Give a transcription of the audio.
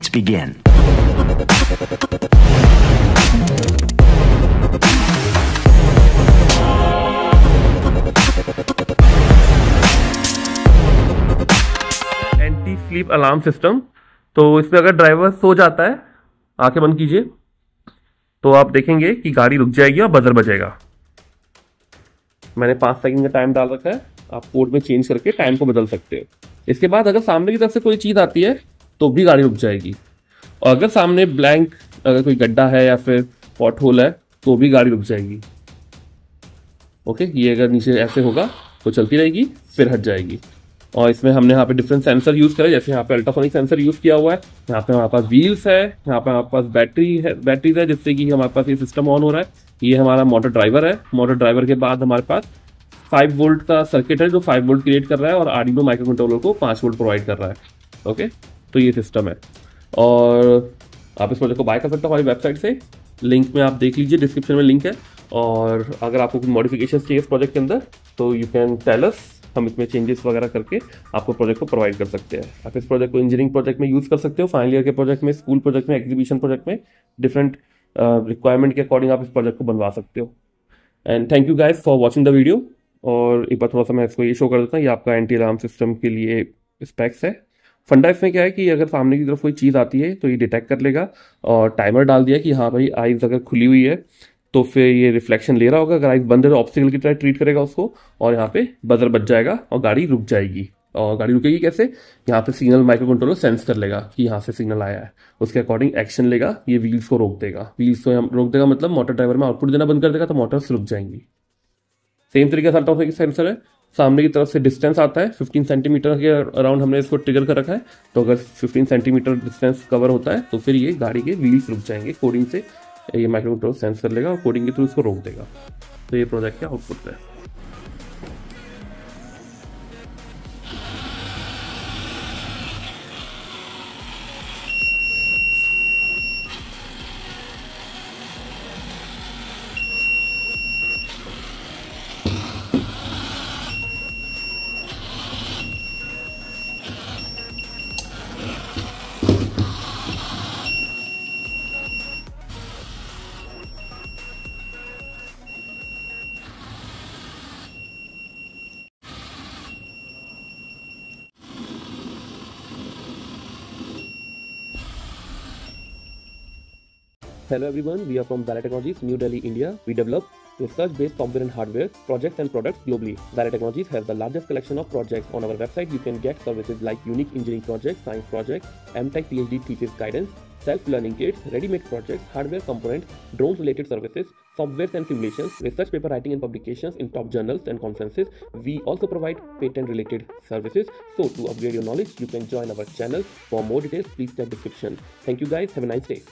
Let's begin. Anti sleep alarm system तो इसमें अगर ड्राइवर सो जाता है, आँखें बंद कीजिए तो आप देखेंगे कि गाड़ी रुक जाएगी और बजर बजेगा। मैंने पाँच सेकंड का टाइम डाल रखा है। आप कोड में चेंज करके टाइम को बदल सकते हो। इसके बाद अगर सामने की तरफ़ से कोई चीज़ आती है तो भी गाड़ी रुक जाएगी। और अगर सामने ब्लैंक अगर कोई गड्ढा है या फिर पॉट होल है तो भी गाड़ी रुक जाएगी। ओके ये अगर नीचे ऐसे होगा तो चलती रहेगी, फिर हट जाएगी। और इसमें हमने यहाँ पे डिफरेंट सेंसर यूज़ करे, जैसे यहाँ पे अल्ट्रासोनिक सेंसर यूज़ किया हुआ है। यहाँ पे हमारे पास व्हील्स है, यहाँ पे हमारे पास बैटरी है बैटरीज है, जिससे कि हमारे पास ये सिस्टम ऑन हो रहा है। ये हमारा मोटर ड्राइवर है। मोटर ड्राइवर के बाद हमारे पास फाइव वोल्ट का सर्किट है, जो फाइव वोल्ट क्रिएट कर रहा है और आर्डिनो माइक्रो कंट्रोलर को पाँच वोल्ट प्रोवाइड कर रहा है। ओके तो ये सिस्टम है। और आप इस प्रोजेक्ट को बाय कर सकते हो हमारी वेबसाइट से। लिंक में आप देख लीजिए डिस्क्रिप्शन में लिंक है। और अगर आपको कुछ मॉडिफिकेशन चाहिए इस प्रोजेक्ट के अंदर तो यू कैन टेल अस हम इसमें चेंजेस वगैरह करके आपको प्रोजेक्ट को प्रोवाइड कर सकते हैं। आप इस प्रोजेक्ट को इंजीनियरिंग प्रोजेक्ट में यूज़ कर सकते हो फाइनल ईयर के प्रोजेक्ट में स्कूल प्रोजेक्ट में एग्जीबिशन प्रोजेक्ट में डिफरेंट रिक्वायरमेंट के अकॉर्डिंग आप इस प्रोजेक्ट को बनवा सकते हो। And thank you guys for watching the video और एक बार थोड़ा सा मैं इसको ये शो कर देता हूँ, ये आपका एंटी अलार्म सिस्टम के लिए स्पेक्स है। फंडा इसमें क्या है कि अगर सामने की तरफ़ कोई चीज़ आती है तो ये डिटेक्ट कर लेगा और टाइमर डाल दिया कि हाँ भाई आइज़ अगर खुली हुई है तो फिर ये रिफ्लेक्शन ले रहा होगा। अगर आइज़ बंद है तो ऑब्स्टिकल की तरह ट्रीट करेगा उसको और यहाँ पे बजर बच जाएगा और गाड़ी रुक जाएगी। और गाड़ी रुकेगी कैसे? यहाँ पे सिग्नल माइक्रो कंट्रोलर सेंस कर लेगा कि यहाँ से सिग्नल आया है। उसके अकॉर्डिंग एक्शन लेगा, ये व्हील्स को रोक देगा। व्हील्स को रोक देगा मतलब मोटर ड्राइवर में आउटपुट देना बंद कर देगा तो मोटर्स रुक जाएँगी। सेम तरीके से अल्ट्रासोनिक सेंसर है। सामने की तरफ़ से डिस्टेंस आता है 15 सेंटीमीटर के अराउंड हमने इसको ट्रिगर कर रखा है। तो अगर 15 सेंटीमीटर डिस्टेंस कवर होता है तो फिर ये गाड़ी के व्हील्स रुक जाएँगे कोडिंग से ये माइक्रो सेंस कर लेगा और कोडिंग के थ्रू इसको रोक देगा। तो ये प्रोजेक्ट का आउटपुट है। Hello everyone, we are from Zara Technologies, New Delhi, India. We develop research-based software and hardware projects and products globally. Zara Technologies has the largest collection of projects. On our website, you can get services like unique engineering projects, science projects, MTech PhD thesis guidance, self-learning kits, ready-made projects, hardware components, drones-related services, softwares and simulations, research paper writing and publications in top journals and conferences. We also provide patent-related services. So to upgrade your knowledge, you can join our channel. For more details, please check description. Thank you guys. Have a nice day.